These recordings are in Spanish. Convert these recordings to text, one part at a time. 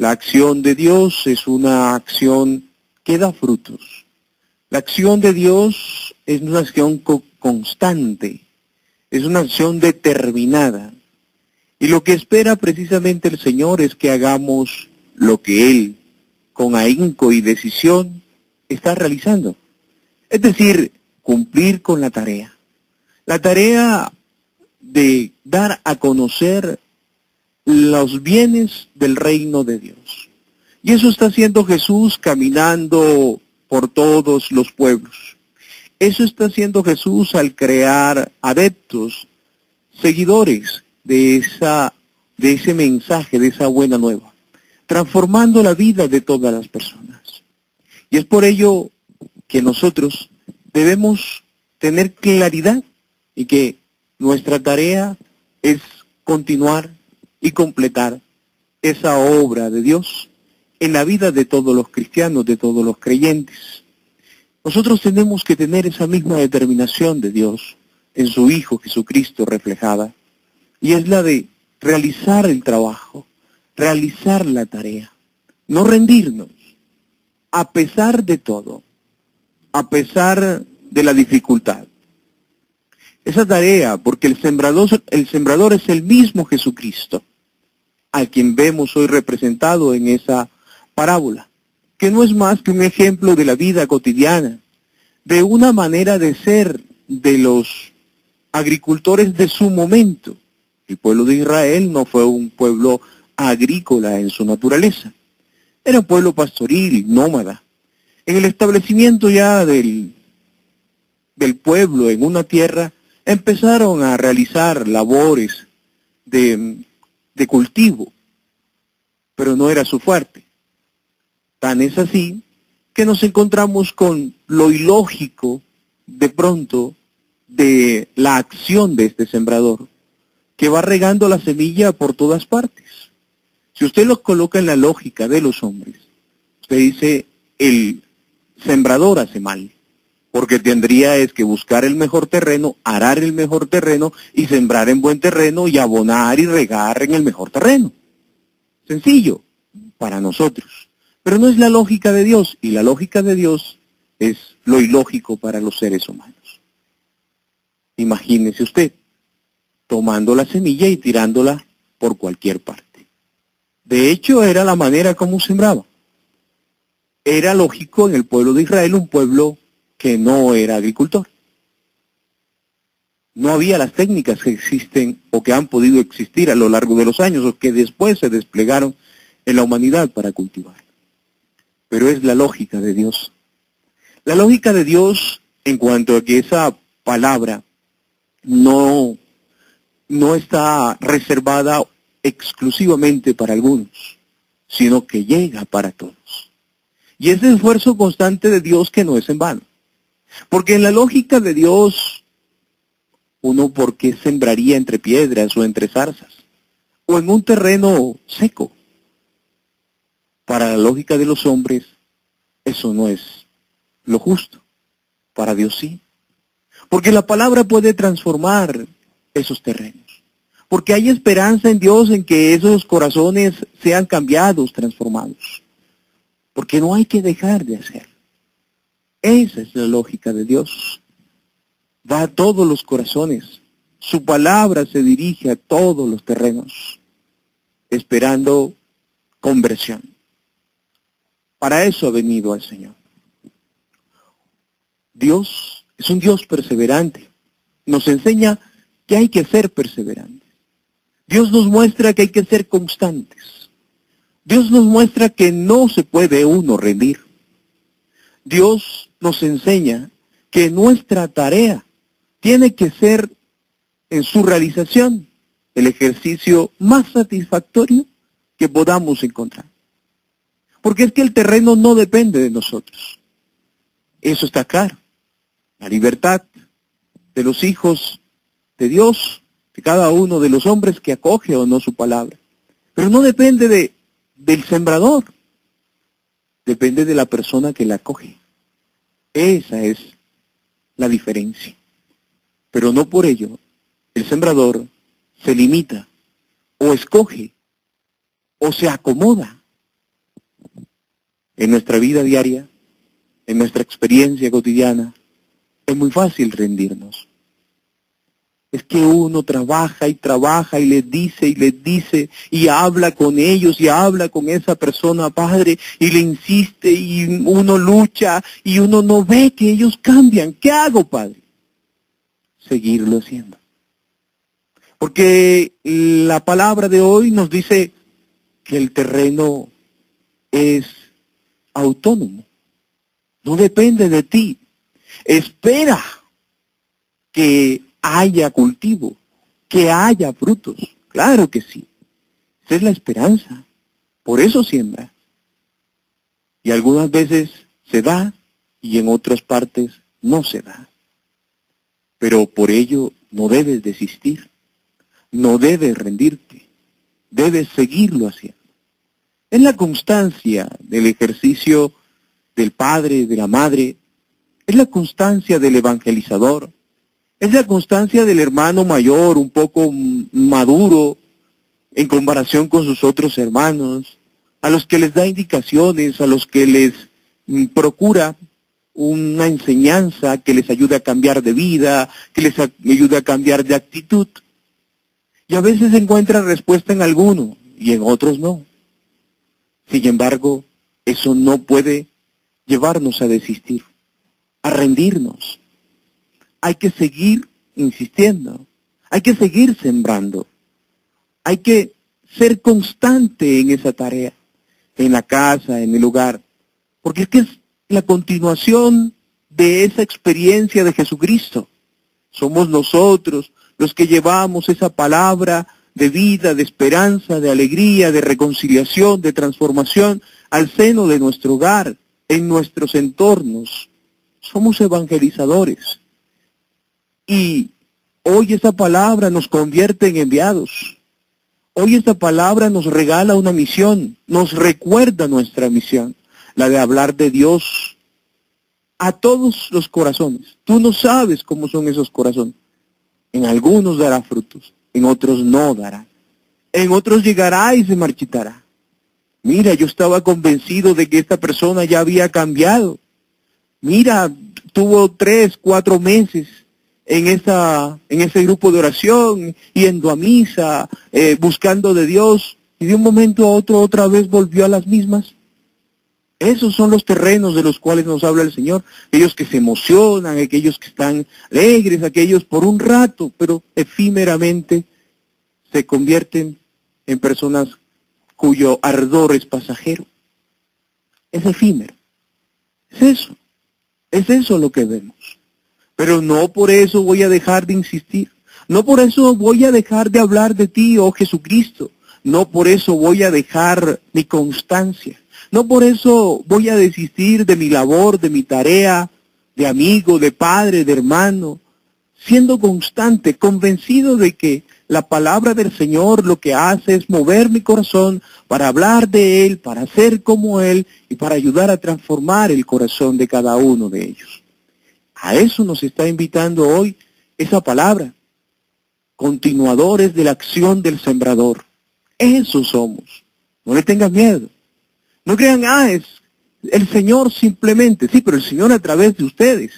La acción de Dios es una acción que da frutos. La acción de Dios es una acción constante, es una acción determinada. Y lo que espera precisamente el Señor es que hagamos lo que Él, con ahínco y decisión, está realizando. Es decir, cumplir con la tarea. La tarea de dar a conocer los bienes del reino de Dios. Y eso está haciendo Jesús caminando por todos los pueblos. Eso está haciendo Jesús al crear adeptos, seguidores de, esa, de ese mensaje, de esa buena nueva, transformando la vida de todas las personas. Y es por ello que nosotros debemos tener claridad y que nuestra tarea es continuar y completar esa obra de Dios en la vida de todos los cristianos, de todos los creyentes. Nosotros tenemos que tener esa misma determinación de Dios en su Hijo Jesucristo reflejada, y es la de realizar el trabajo, realizar la tarea, no rendirnos, a pesar de todo, a pesar de la dificultad. Esa tarea, porque el sembrador, el sembrador es el mismo Jesucristo, al quien vemos hoy representado en esa parábola, que no es más que un ejemplo de la vida cotidiana, de una manera de ser de los agricultores de su momento. El pueblo de Israel no fue un pueblo agrícola en su naturaleza, era un pueblo pastoril, nómada. En el establecimiento ya del, del pueblo en una tierra, empezaron a realizar labores de de cultivo, pero no era su fuerte. Tan es así que nos encontramos con lo ilógico de pronto de la acción de este sembrador, que va regando la semilla por todas partes. Si usted lo coloca en la lógica de los hombres, usted dice, el sembrador hace mal porque tendría es que buscar el mejor terreno, arar el mejor terreno y sembrar en buen terreno y abonar y regar en el mejor terreno. Sencillo para nosotros. Pero no es la lógica de Dios y la lógica de Dios es lo ilógico para los seres humanos. Imagínese usted tomando la semilla y tirándola por cualquier parte. De hecho, era la manera como sembraba. Era lógico en el pueblo de Israel, un pueblo que no era agricultor. No había las técnicas que existen o que han podido existir a lo largo de los años o que después se desplegaron en la humanidad para cultivar. Pero es la lógica de Dios. La lógica de Dios en cuanto a que esa palabra no, no está reservada exclusivamente para algunos, sino que llega para todos. Y es el esfuerzo constante de Dios que no es en vano. Porque en la lógica de Dios, uno por qué sembraría entre piedras o entre zarzas, o en un terreno seco. Para la lógica de los hombres, eso no es lo justo. Para Dios sí. Porque la palabra puede transformar esos terrenos. Porque hay esperanza en Dios en que esos corazones sean cambiados, transformados. Porque no hay que dejar de hacerlo. Esa es la lógica de Dios. Va a todos los corazones. Su palabra se dirige a todos los terrenos, esperando conversión. Para eso ha venido el Señor. Dios es un Dios perseverante. Nos enseña que hay que ser perseverantes. Dios nos muestra que hay que ser constantes. Dios nos muestra que no se puede uno rendir. Dios nos enseña que nuestra tarea tiene que ser en su realización el ejercicio más satisfactorio que podamos encontrar. Porque es que el terreno no depende de nosotros. Eso está claro. La libertad de los hijos de Dios, de cada uno de los hombres que acoge o no su palabra. Pero no depende de, del sembrador. Depende de la persona que la acoge. Esa es la diferencia. Pero no por ello el sembrador se limita o escoge o se acomoda en nuestra vida diaria, en nuestra experiencia cotidiana, es muy fácil rendirnos. Es que uno trabaja y trabaja y les dice y les dice y habla con ellos y habla con esa persona, padre, y le insiste y uno lucha y uno no ve que ellos cambian. ¿Qué hago, padre? Seguirlo haciendo. Porque la palabra de hoy nos dice que el terreno es autónomo. No depende de ti. Espera que haya cultivo, que haya frutos. Claro que sí. Esa es la esperanza. Por eso siembra. Y algunas veces se da y en otras partes no se da. Pero por ello no debes desistir. No debes rendirte. Debes seguirlo haciendo. Es la constancia del ejercicio del padre, de la madre. Es la constancia del evangelizador es la constancia del hermano mayor, un poco maduro en comparación con sus otros hermanos, a los que les da indicaciones, a los que les mm, procura una enseñanza que les ayude a cambiar de vida, que les ayude a cambiar de actitud. Y a veces encuentra respuesta en alguno y en otros no. Sin embargo, eso no puede llevarnos a desistir, a rendirnos, hay que seguir insistiendo, hay que seguir sembrando, hay que ser constante en esa tarea, en la casa, en el lugar, porque es que es la continuación de esa experiencia de Jesucristo. Somos nosotros los que llevamos esa palabra de vida, de esperanza, de alegría, de reconciliación, de transformación al seno de nuestro hogar, en nuestros entornos. Somos evangelizadores. Y hoy esa palabra nos convierte en enviados. Hoy esta palabra nos regala una misión, nos recuerda nuestra misión, la de hablar de Dios a todos los corazones. Tú no sabes cómo son esos corazones. En algunos dará frutos, en otros no dará. En otros llegará y se marchitará. Mira, yo estaba convencido de que esta persona ya había cambiado. Mira, tuvo tres, cuatro meses en, esa, en ese grupo de oración, yendo a misa, eh, buscando de Dios, y de un momento a otro otra vez volvió a las mismas. Esos son los terrenos de los cuales nos habla el Señor, aquellos que se emocionan, aquellos que están alegres, aquellos por un rato, pero efímeramente se convierten en personas cuyo ardor es pasajero. Es efímero. Es eso. Es eso lo que vemos. Pero no por eso voy a dejar de insistir. No por eso voy a dejar de hablar de ti, oh Jesucristo. No por eso voy a dejar mi constancia. No por eso voy a desistir de mi labor, de mi tarea, de amigo, de padre, de hermano. Siendo constante, convencido de que la palabra del Señor lo que hace es mover mi corazón para hablar de Él, para ser como Él y para ayudar a transformar el corazón de cada uno de ellos. A eso nos está invitando hoy esa palabra. Continuadores de la acción del sembrador. Eso somos. No le tengan miedo. No crean, ah, es el Señor simplemente. Sí, pero el Señor a través de ustedes.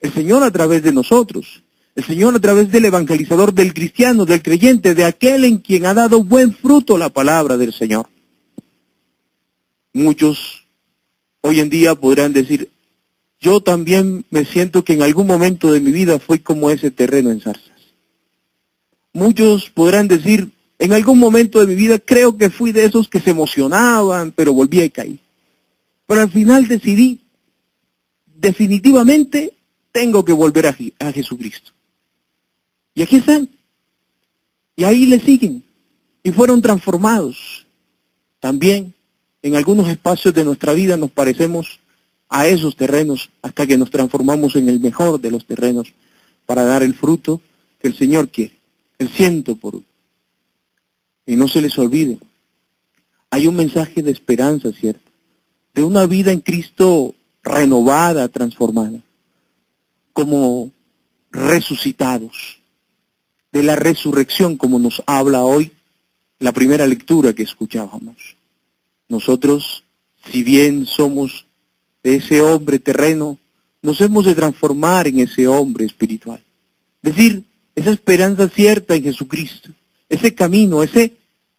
El Señor a través de nosotros. El Señor a través del evangelizador, del cristiano, del creyente, de aquel en quien ha dado buen fruto la palabra del Señor. Muchos hoy en día podrán decir, yo también me siento que en algún momento de mi vida fui como ese terreno en zarzas. Muchos podrán decir, en algún momento de mi vida creo que fui de esos que se emocionaban, pero volví a caer. Pero al final decidí, definitivamente tengo que volver a, a Jesucristo. Y aquí están. Y ahí le siguen. Y fueron transformados. También en algunos espacios de nuestra vida nos parecemos a esos terrenos hasta que nos transformamos en el mejor de los terrenos para dar el fruto que el Señor quiere, el ciento por uno. Y no se les olvide, hay un mensaje de esperanza, ¿cierto? De una vida en Cristo renovada, transformada, como resucitados, de la resurrección como nos habla hoy la primera lectura que escuchábamos. Nosotros Si bien somos de ese hombre terreno, nos hemos de transformar en ese hombre espiritual. Es decir, esa esperanza cierta en Jesucristo, ese camino, ese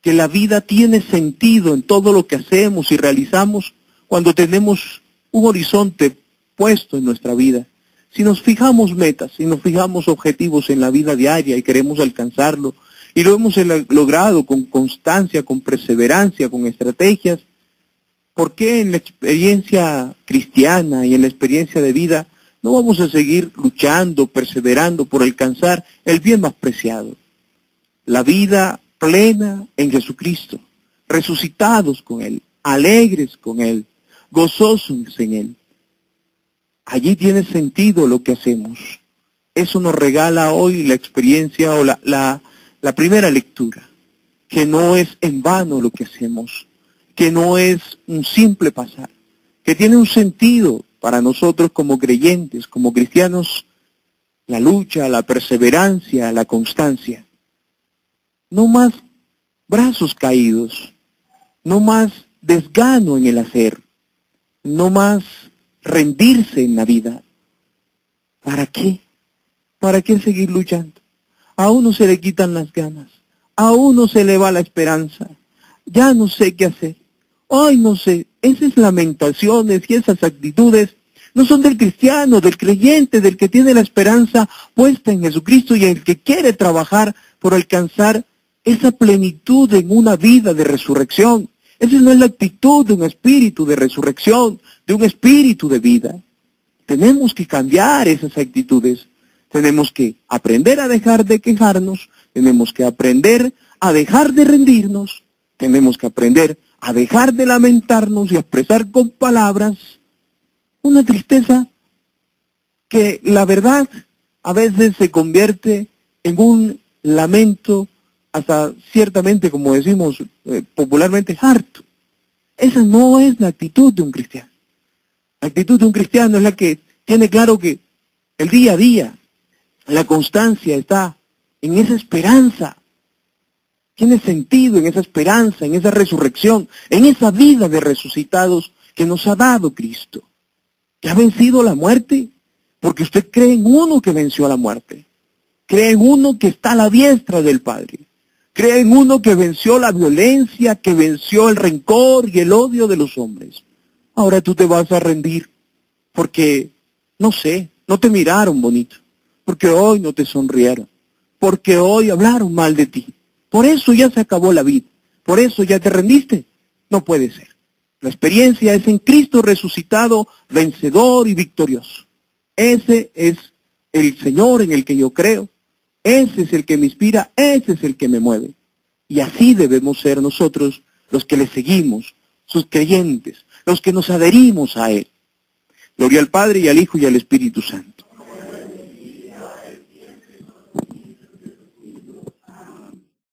que la vida tiene sentido en todo lo que hacemos y realizamos cuando tenemos un horizonte puesto en nuestra vida. Si nos fijamos metas, si nos fijamos objetivos en la vida diaria y queremos alcanzarlo, y lo hemos logrado con constancia, con perseverancia, con estrategias, ¿por qué en la experiencia cristiana y en la experiencia de vida no vamos a seguir luchando, perseverando por alcanzar el bien más preciado? La vida plena en Jesucristo, resucitados con Él, alegres con Él, gozosos en Él. Allí tiene sentido lo que hacemos. Eso nos regala hoy la experiencia o la, la, la primera lectura, que no es en vano lo que hacemos, que no es un simple pasar, que tiene un sentido para nosotros como creyentes, como cristianos, la lucha, la perseverancia, la constancia no más brazos caídos, no más desgano en el hacer, no más rendirse en la vida. ¿Para qué? ¿Para qué seguir luchando? A uno se le quitan las ganas, a uno se le va la esperanza, ya no sé qué hacer. Ay, no sé, esas lamentaciones y esas actitudes no son del cristiano, del creyente, del que tiene la esperanza puesta en Jesucristo y el que quiere trabajar por alcanzar esa plenitud en una vida de resurrección. Esa no es la actitud de un espíritu de resurrección, de un espíritu de vida. Tenemos que cambiar esas actitudes. Tenemos que aprender a dejar de quejarnos, tenemos que aprender a dejar de rendirnos, tenemos que aprender a dejar de lamentarnos y expresar con palabras una tristeza que la verdad a veces se convierte en un lamento hasta ciertamente, como decimos eh, popularmente, harto. Esa no es la actitud de un cristiano. La actitud de un cristiano es la que tiene claro que el día a día, la constancia está en esa esperanza. Tiene sentido en esa esperanza, en esa resurrección, en esa vida de resucitados que nos ha dado Cristo. Que ha vencido la muerte, porque usted cree en uno que venció a la muerte. Cree en uno que está a la diestra del Padre. Cree en uno que venció la violencia, que venció el rencor y el odio de los hombres. Ahora tú te vas a rendir porque, no sé, no te miraron bonito, porque hoy no te sonrieron, porque hoy hablaron mal de ti. Por eso ya se acabó la vida, por eso ya te rendiste. No puede ser. La experiencia es en Cristo resucitado, vencedor y victorioso. Ese es el Señor en el que yo creo, ese es el que me inspira, ese es el que me mueve. Y así debemos ser nosotros los que le seguimos, sus creyentes, los que nos adherimos a Él. Gloria al Padre y al Hijo y al Espíritu Santo.